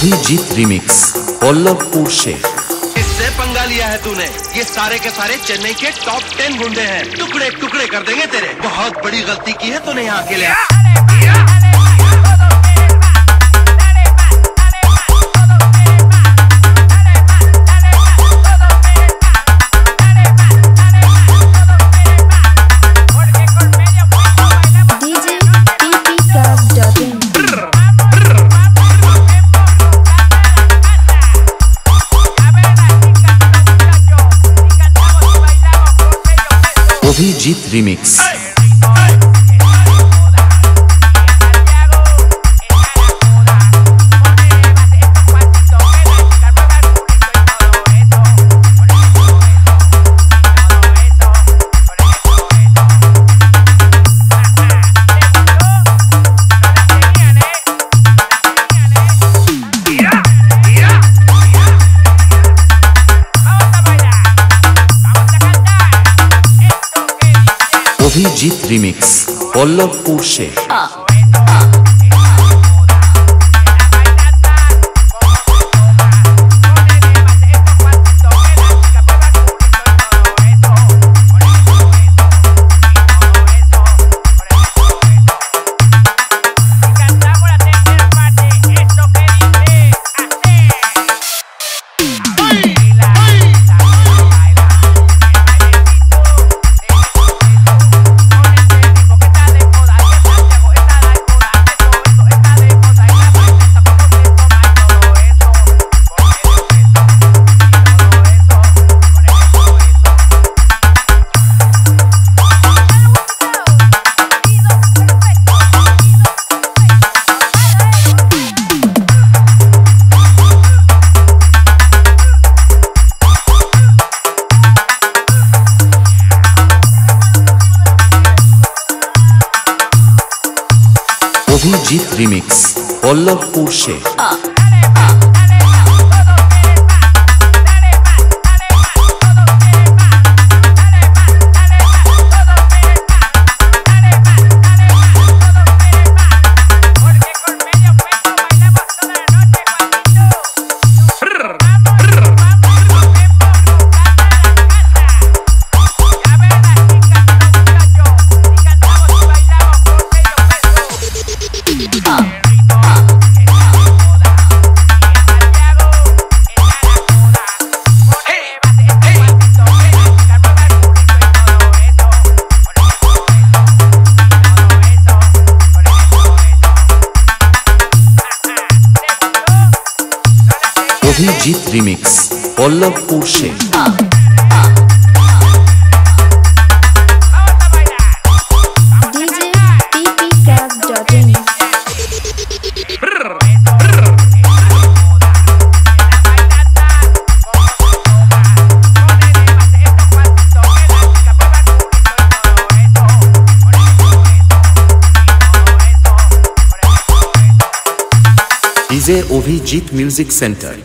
Abhijit remix Pallavpur से इससे पंगा लिया है तूने। ये सारे के सारे चेन्नई के टॉप टेन गुंडे हैं। टुकड़े टुकड़े कर देंगे तेरे। बहुत बड़ी गलती की है तूने यहाँ के लिए अभिजीत रिमिक्स अभिजीत रिमिक्स पल्लभपुर से अभिजीत रिमिक्स पल्लभपुर से रिमिक्स पल्लभपुर से. Abhijit music centre